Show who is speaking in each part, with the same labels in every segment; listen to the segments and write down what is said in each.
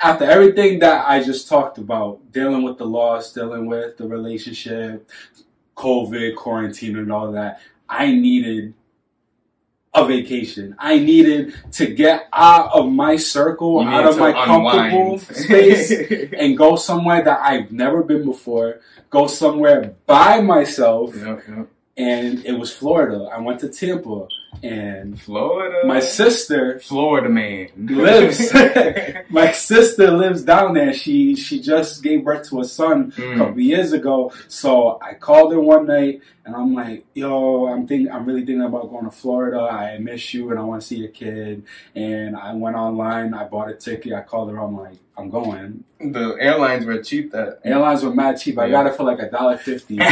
Speaker 1: after everything that I just talked about, dealing with the loss, dealing with the relationship, COVID, quarantine, and all that, I needed a vacation. I needed to get out of my circle,
Speaker 2: You
Speaker 1: out of my comfortable space, and go somewhere that I've never been before. Go somewhere by myself,
Speaker 2: Yep, yep.
Speaker 1: and it was Florida. I went to Tampa, and
Speaker 2: Florida.
Speaker 1: my sister
Speaker 2: Florida man
Speaker 1: lives. my sister lives down there. She she just gave birth to a son a
Speaker 2: Mm.
Speaker 1: couple years ago. So I called her one night and I'm like, "Yo, I'm think I'm really thinking about going to Florida. I miss you and I want to see your kid." And I went online. I bought a ticket. I called her. I'm like, "I'm going."
Speaker 2: The airlines were cheap. That
Speaker 1: Airlines were mad cheap. I
Speaker 2: Yeah.
Speaker 1: got it for like a dollar fifty.
Speaker 2: yeah,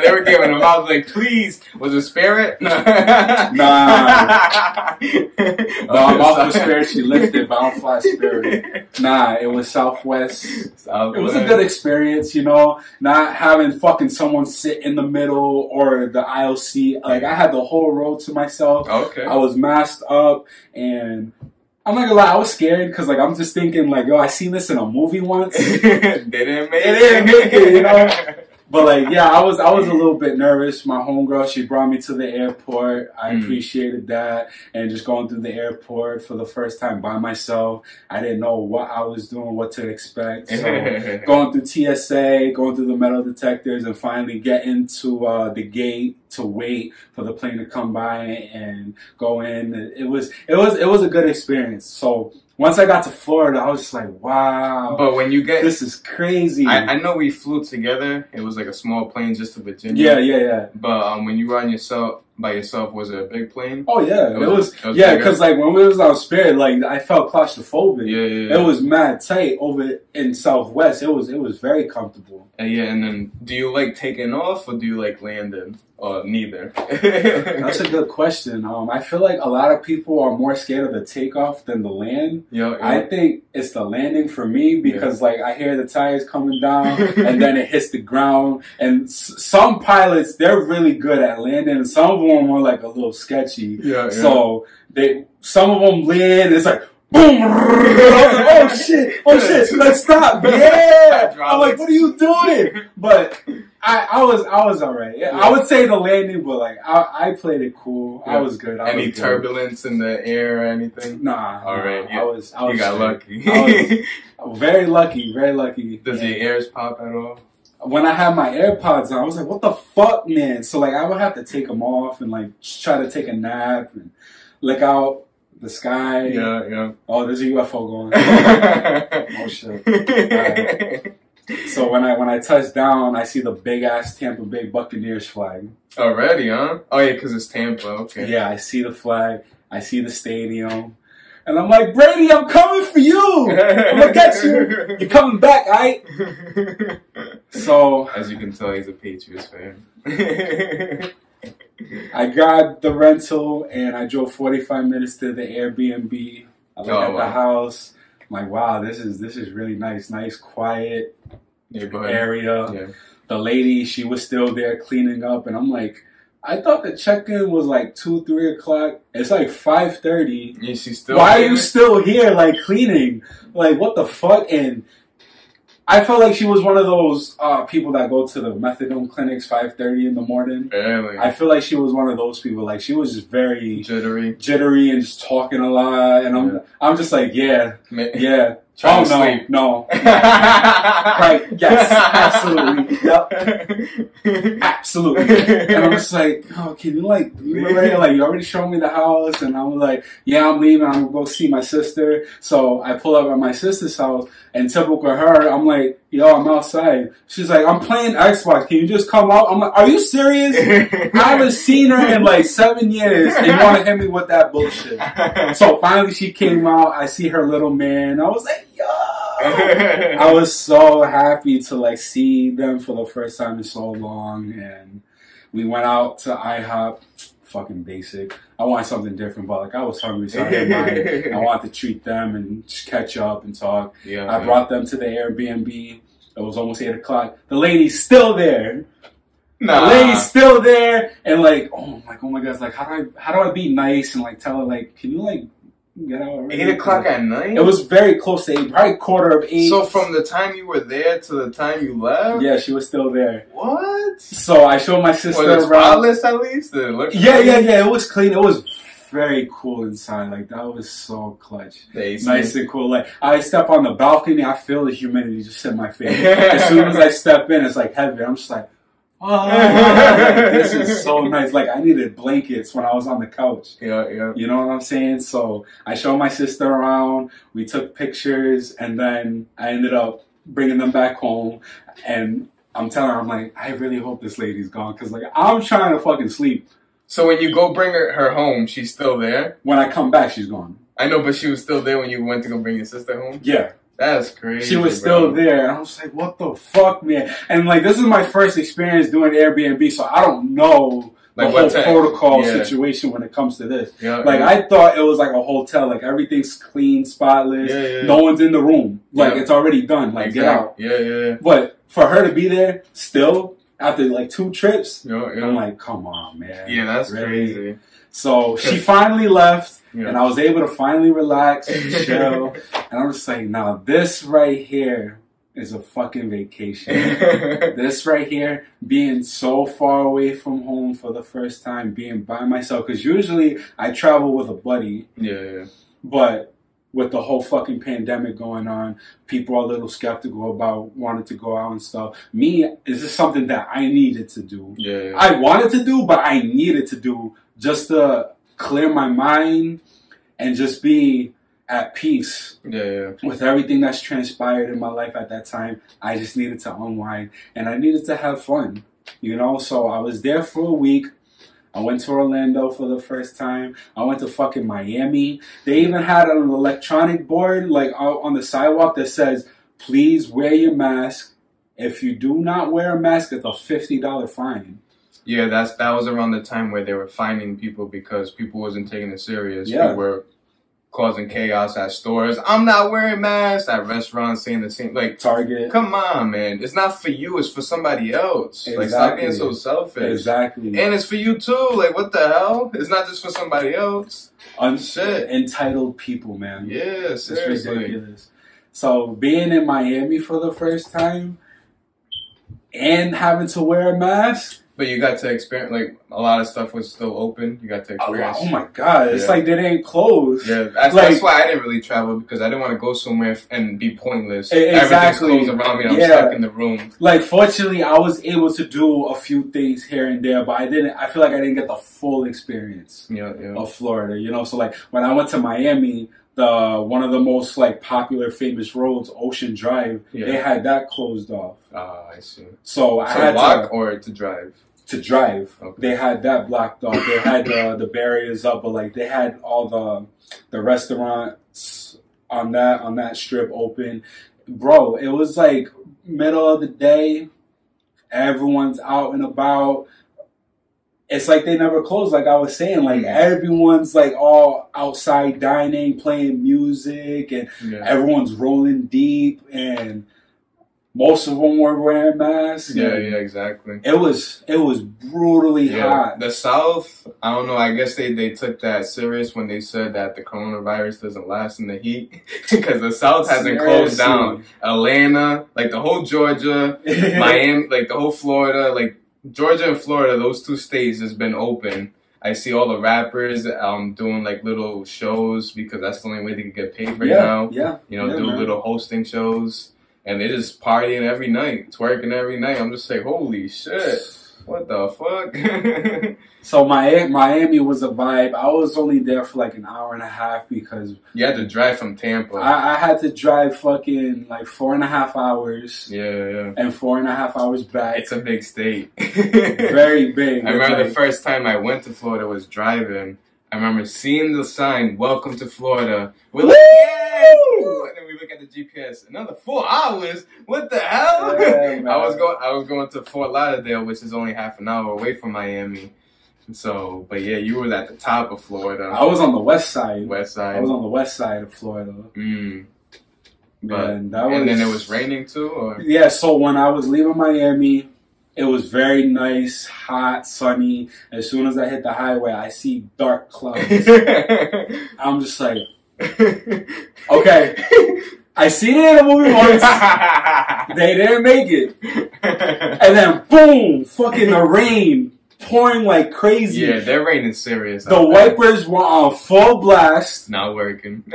Speaker 2: they were giving them. I was like, please, was it Spirit? No.
Speaker 1: Nah. No, I'm off of Spirit. She lifted, but I don't fly Spirit. Nah, it was Southwest. It was a good experience, you know, not having fucking someone sit in the middle or the aisle seat. Like I had the whole row to myself.
Speaker 2: Okay.
Speaker 1: I was masked up and I'm not gonna lie, I was scared because like I'm just thinking like, yo, I seen this in a movie once.
Speaker 2: they didn't make
Speaker 1: They
Speaker 2: it.
Speaker 1: didn't make it, you know? But like, yeah, I was I was a little bit nervous. My homegirl, she brought me to the airport. I
Speaker 2: Mm.
Speaker 1: appreciated that, and just going through the airport for the first time by myself. I didn't know what I was doing, what to expect. So going through TSA, going through the metal detectors, and finally getting to uh, the gate to wait for the plane to come by and go in. It was it was it was a good experience. So once I got to Florida, I was just like, wow,
Speaker 2: but when you get,
Speaker 1: this is crazy.
Speaker 2: I, I know we flew together. It was like a small plane just to Virginia.
Speaker 1: yeah, yeah, yeah.
Speaker 2: But um, when you were on yourself by yourself, was it a big plane?
Speaker 1: Oh yeah,
Speaker 2: It
Speaker 1: it
Speaker 2: was-
Speaker 1: was, yeah, because like when we was on Spirit, like I felt claustrophobic.
Speaker 2: Yeah, yeah. yeah.
Speaker 1: It was mad tight over in Southwest. It was it was very comfortable.
Speaker 2: Uh, yeah, and then do you like taking off or do you like landing? Or neither.
Speaker 1: That's a good question. Um, I feel like a lot of people are more scared of the takeoff than the land.
Speaker 2: Yo, yo.
Speaker 1: I think it's the landing for me because like I hear the tires coming down and then it hits the ground. And s- some pilots they're really good at landing, some of them are like a little sketchy.
Speaker 2: yeah, yeah.
Speaker 1: So they some of them land. It's like boom. I was like, oh shit! Oh shit! Let's stop! Yeah. I'm like, what are you doing? But I, I was I was alright. Yeah, I would say the landing, but like I, I played it cool. I was good. I
Speaker 2: Any
Speaker 1: was good.
Speaker 2: turbulence in the air or anything?
Speaker 1: Nah.
Speaker 2: All right.
Speaker 1: nah,
Speaker 2: right,
Speaker 1: I was. I was
Speaker 2: You got
Speaker 1: straight.
Speaker 2: lucky.
Speaker 1: I was very lucky. Very lucky.
Speaker 2: Does
Speaker 1: And
Speaker 2: your ears pop at all?
Speaker 1: When I had my AirPods on, I was like, what the fuck, man? So like I would have to take them off and like try to take a nap and look out the sky.
Speaker 2: Yeah, yeah.
Speaker 1: Oh, there's a UFO going. oh shit. So when I when I touch down, I see the big ass Tampa Bay Buccaneers flag.
Speaker 2: Already, huh? Oh yeah, because it's Tampa. Okay.
Speaker 1: Yeah, I see the flag. I see the stadium, and I'm like, Brady, I'm coming for you. I'm gonna get you. You're coming back, right? So
Speaker 2: As you can tell, he's a Patriots fan.
Speaker 1: I got the rental and I drove 45 minutes to the Airbnb. I looked
Speaker 2: Oh,
Speaker 1: at the
Speaker 2: wow.
Speaker 1: house. I'm like, wow, this is this is really nice, nice, quiet area.
Speaker 2: Yeah.
Speaker 1: The lady, she was still there cleaning up, and I'm like, I thought the check-in was like two, three o'clock. It's like five thirty.
Speaker 2: Yeah, she's still.
Speaker 1: Why are you still here, like cleaning? Like what the fuck? And I felt like she was one of those uh, people that go to the methadone clinics five thirty in the morning.
Speaker 2: Barely.
Speaker 1: I feel like she was one of those people. Like she was just very
Speaker 2: Jittery.
Speaker 1: jittery and just talking a lot. And I'm,
Speaker 2: Yeah.
Speaker 1: I'm just like, yeah, yeah.
Speaker 2: Trying
Speaker 1: oh no, no. right? Yes, absolutely. Yep, absolutely. And I'm just like, oh, can you like, you already, like, you already showed me the house, and I'm like, yeah, I'm leaving. I'm gonna go see my sister. So I pull up at my sister's house, and typical her, I'm like, yo, I'm outside. She's like, I'm playing Xbox. Can you just come out? I'm like, are you serious? I haven't seen her in like seven years, and you want to hit me with that bullshit. So finally, she came out. I see her little man. I was like, I was so happy to like see them for the first time in so long, and we went out to IHOP. Fucking basic. I wanted something different, but like I was hungry, so I didn't mind. I wanted to treat them and just catch up and talk.
Speaker 2: yeah.
Speaker 1: I brought them to the Airbnb. It was almost eight o'clock. The lady's still there.
Speaker 2: Nah.
Speaker 1: The lady's still there, and like, oh my, oh my god, it's like, how do I, how do I be nice and like tell her like, can you like
Speaker 2: Eight o'clock at night.
Speaker 1: It was very close to eight, probably quarter of eight.
Speaker 2: So from the time you were there to the time you left.
Speaker 1: yeah, she was still there.
Speaker 2: What?
Speaker 1: So I showed my sister
Speaker 2: Was it
Speaker 1: around.
Speaker 2: spotless at least?
Speaker 1: Yeah, yeah, yeah. It was clean. It was very cool inside. Like that was so clutch.
Speaker 2: AC.
Speaker 1: Nice and cool. Like I step on the balcony, I feel the humidity just hit my face. as soon as I step in, it's like heavy. I'm just like, oh, this is so nice. Like I needed blankets when I was on the couch.
Speaker 2: Yeah, yeah.
Speaker 1: You know what I'm saying? So I showed my sister around. We took pictures, and then I ended up bringing them back home. And I'm telling her, I'm like, I really hope this lady's gone because like I'm trying to fucking sleep.
Speaker 2: So when you go bring her, her home, she's still there.
Speaker 1: When I come back, she's gone.
Speaker 2: I know, but she was still there when you went to go bring your sister home.
Speaker 1: Yeah,
Speaker 2: That's crazy.
Speaker 1: she was
Speaker 2: bro.
Speaker 1: still there, and I was like, "What the fuck, man?" And like, this is my first experience doing Airbnb, so I don't know the
Speaker 2: Like
Speaker 1: whole
Speaker 2: what type-
Speaker 1: protocol
Speaker 2: yeah.
Speaker 1: situation when it comes to this.
Speaker 2: Yeah,
Speaker 1: Like,
Speaker 2: yeah.
Speaker 1: I thought it was like a hotel, like everything's clean, spotless,
Speaker 2: Yeah, yeah.
Speaker 1: no one's in the room, like
Speaker 2: Yeah.
Speaker 1: it's already done, like get out.
Speaker 2: Yeah, yeah,
Speaker 1: But for her to be there still after like two trips,
Speaker 2: yeah. yeah.
Speaker 1: I'm like, come on, man.
Speaker 2: yeah, that's
Speaker 1: Really?
Speaker 2: crazy.
Speaker 1: So she finally left,
Speaker 2: Yeah.
Speaker 1: and I was able to finally relax and chill. and I'm just like, now this right here is a fucking vacation. this right here, being so far away from home for the first time, being by myself, because usually I travel with a buddy,
Speaker 2: yeah, yeah.
Speaker 1: but with the whole fucking pandemic going on, people are a little skeptical about wanting to go out and stuff. Me, is this is something that I needed to do.
Speaker 2: Yeah, yeah.
Speaker 1: I wanted to do, but I needed to do just to clear my mind and just be at peace
Speaker 2: yeah, yeah.
Speaker 1: with everything that's transpired in my life at that time. I just needed to unwind and I needed to have fun, you know? So I was there for a week. I went to Orlando for the first time. I went to fucking Miami. They even had an electronic board like out on the sidewalk that says, please wear your mask. If you do not wear a mask, it's a $50 fine.
Speaker 2: Yeah, that's that was around the time where they were finding people because people wasn't taking it serious.
Speaker 1: Yeah.
Speaker 2: People were causing chaos at stores. I'm not wearing masks at restaurants saying the same like
Speaker 1: Target.
Speaker 2: come on man. It's not for you, it's for somebody else. Exactly. Like stop being so selfish.
Speaker 1: Exactly.
Speaker 2: And it's for you too. Like what the hell? It's not just for somebody else.
Speaker 1: Un-
Speaker 2: Shit.
Speaker 1: entitled people, man.
Speaker 2: Yeah,
Speaker 1: It's ridiculous. So being in Miami for the first time and having to wear a mask,
Speaker 2: But you got to experience like a lot of stuff was still open. You got to experience.
Speaker 1: oh my god, it's like they didn't close.
Speaker 2: Yeah, that's,
Speaker 1: Like-
Speaker 2: that's why I didn't really travel because I didn't want to go somewhere and be pointless.
Speaker 1: Exactly.
Speaker 2: Everything's closed around me. I'm
Speaker 1: Yeah.
Speaker 2: stuck in the room.
Speaker 1: Like fortunately, I was able to do a few things here and there, but I didn't. I feel like I didn't get the full experience
Speaker 2: Yeah, yeah.
Speaker 1: of Florida. You know, so like when I went to Miami. The one of the most like popular famous roads, Ocean Drive,
Speaker 2: Yeah.
Speaker 1: they had that closed off.
Speaker 2: Ah, I see.
Speaker 1: So I
Speaker 2: To
Speaker 1: had
Speaker 2: walk
Speaker 1: to,
Speaker 2: or to drive?
Speaker 1: to drive.
Speaker 2: Okay.
Speaker 1: They had that blocked off. They had the the barriers up, but like they had all the the restaurants on that on that strip open. Bro, it was like middle of the day. Everyone's out and about. It's like they never closed, like I was saying. Like mm. everyone's like all outside dining, playing music, and
Speaker 2: Yeah.
Speaker 1: everyone's rolling deep, and most of them were wearing masks.
Speaker 2: Yeah, yeah, exactly.
Speaker 1: It was it was brutally
Speaker 2: Yeah,
Speaker 1: hot.
Speaker 2: the South. I don't know. I guess they, they took that serious when they said that the coronavirus doesn't last in the heat because the South hasn't closed down. Atlanta, like the whole Georgia, Miami, like the whole Florida, like Georgia and Florida, those two states has been open. I see all the rappers um doing like little shows because that's the only way they can get paid right
Speaker 1: yeah,
Speaker 2: now.
Speaker 1: yeah,
Speaker 2: You know,
Speaker 1: Yeah,
Speaker 2: do
Speaker 1: man.
Speaker 2: little hosting shows, and they just partying every night, twerking every night. I'm just like, holy shit, what the fuck?
Speaker 1: So my Miami was a vibe. I was only there for like an hour and a half because
Speaker 2: you had to drive from Tampa.
Speaker 1: I, I had to drive fucking like four and a half hours
Speaker 2: yeah, yeah.
Speaker 1: and four and a half hours back.
Speaker 2: It's a big state.
Speaker 1: very big.
Speaker 2: I remember
Speaker 1: It's
Speaker 2: the first time I went to Florida was driving. I remember seeing the sign, "Welcome to Florida." We're like, yes! And then we look at the GPS. Another four hours. What the hell?
Speaker 1: Yeah.
Speaker 2: I was going. I was going to Fort Lauderdale, which is only half an hour away from Miami. So, but yeah, you were at the top of Florida,
Speaker 1: I was on the west side.
Speaker 2: west side.
Speaker 1: I was on the west side of Florida.
Speaker 2: Mm. But-
Speaker 1: that was,
Speaker 2: And then it was raining too, or
Speaker 1: Yeah, so when I was leaving Miami, it was very nice, hot, sunny. As soon as I hit the highway, I see dark clouds. I'm just like, Okay, I seen it in a movie once. they didn't make it, and then boom, fucking the rain pouring like crazy.
Speaker 2: yeah, they're raining serious.
Speaker 1: The wipers were on full blast.
Speaker 2: not working.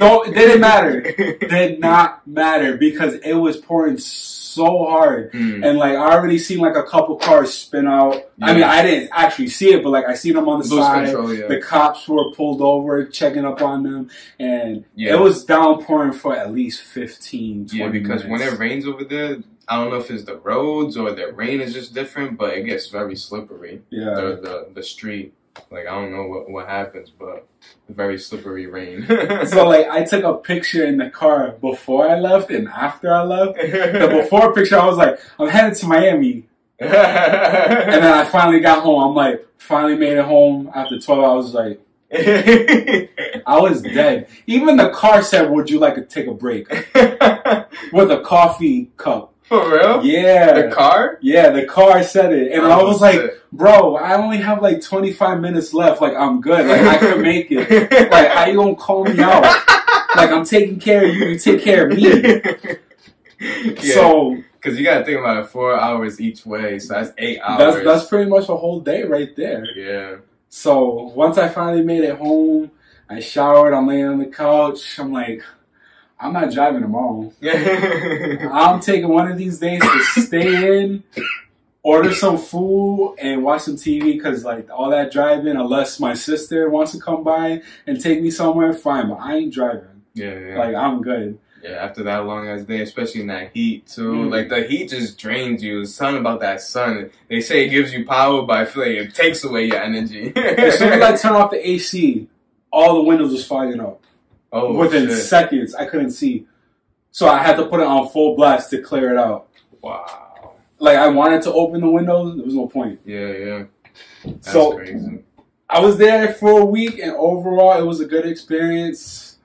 Speaker 1: No, it didn't matter. Did not matter because it was pouring so hard.
Speaker 2: Mm.
Speaker 1: And like I already seen like a couple cars spin out. I mean, I didn't actually see it, but like I seen them on the
Speaker 2: Lose
Speaker 1: side.
Speaker 2: control, yeah.
Speaker 1: The cops were pulled over, checking up on them, and
Speaker 2: Yeah.
Speaker 1: it was downpouring for at least 15, 20
Speaker 2: Yeah, because when it rains over there, I don't know if it's the roads or the rain is just different, but it gets very slippery.
Speaker 1: yeah.
Speaker 2: The the, the street, like I don't know what what happens, but very slippery rain.
Speaker 1: So like I took a picture in the car before I left and after I left. The before picture, I was like, I'm headed to Miami. And then I finally got home. I'm like, finally made it home after 12 hours. Like, I was dead. Even the car said, "Would you like to take a break?" With a coffee cup.
Speaker 2: For real?
Speaker 1: Yeah,
Speaker 2: The car?
Speaker 1: yeah. The car said it, and I
Speaker 2: Oh,
Speaker 1: was like,
Speaker 2: shit.
Speaker 1: "Bro, I only have like 25 minutes left. Like, I'm good. Like, I can make it. Like, how you gonna call me out? Like, I'm taking care of you. You take care of me."
Speaker 2: yeah,
Speaker 1: So
Speaker 2: because you gotta think about it, four hours each way, so that's eight hours.
Speaker 1: that's that's pretty much a whole day right there.
Speaker 2: yeah.
Speaker 1: So once I finally made it home, I showered. I'm laying on the couch. I'm like, I'm not driving tomorrow. I'm taking one of these days to stay in, order some food, and watch some TV. Because like all that driving, unless my sister wants to come by and take me somewhere, fine. But I ain't driving.
Speaker 2: yeah, yeah.
Speaker 1: Like I'm good.
Speaker 2: Yeah, after that long ass day, especially in that heat too.
Speaker 1: Mm.
Speaker 2: Like the heat just drains you. It's something about that sun. They say it gives you power, but I feel like it takes away your energy.
Speaker 1: As soon as I turn off the AC, all the windows was fogging up.
Speaker 2: Oh,
Speaker 1: Within
Speaker 2: shit.
Speaker 1: seconds, I couldn't see. So I had to put it on full blast to clear it out.
Speaker 2: Wow.
Speaker 1: Like I wanted to open the windows, there was no point.
Speaker 2: Yeah, yeah. That's
Speaker 1: So-
Speaker 2: crazy.
Speaker 1: I was there for a week, and overall, it was a good experience.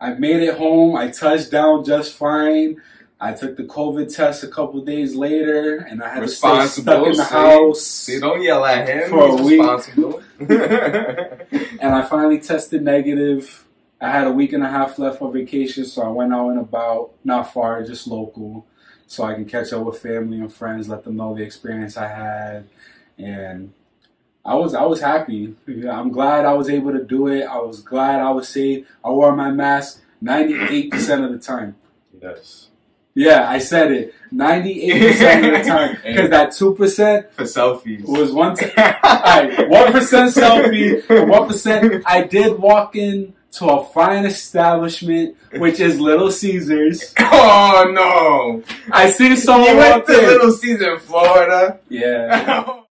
Speaker 1: I made it home. I touched down just fine. I took the COVID test a couple days later, and I had to stay stuck in the house.
Speaker 2: See, don't yell at him.
Speaker 1: For a week.
Speaker 2: responsible.
Speaker 1: And I finally tested negative. I had a week and a half left for vacation, so I went out and about, not far, just local, so I can catch up with family and friends, let them know the experience I had, and I was I was happy. I'm glad I was able to do it. I was glad I was safe. I wore my mask 98% of the time.
Speaker 2: yes.
Speaker 1: Yeah, I said it. 98% of the time. Because that 2%
Speaker 2: For selfies.
Speaker 1: was one time. Alright, 1% selfie, 1% I did walk in to a fine establishment, which is Little Caesars.
Speaker 2: oh no!
Speaker 1: I see someone
Speaker 2: You went to
Speaker 1: in.
Speaker 2: Little Caesars in Florida.
Speaker 1: Yeah.